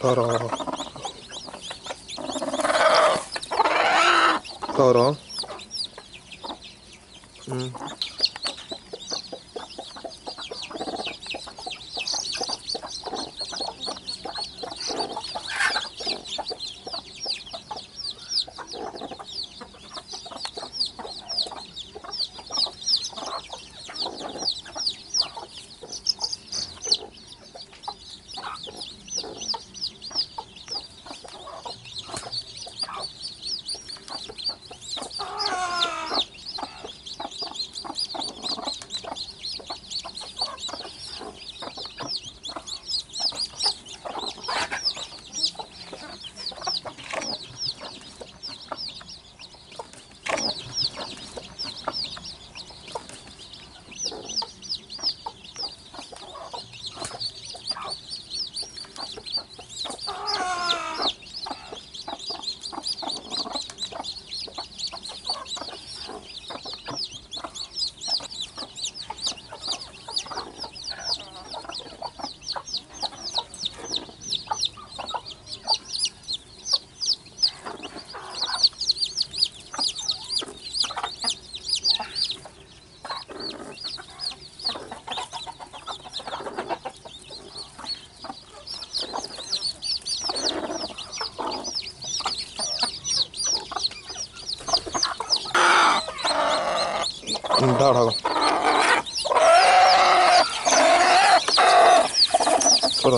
Toro. Toro. Mm. ഉണ്ടാടാ പറ.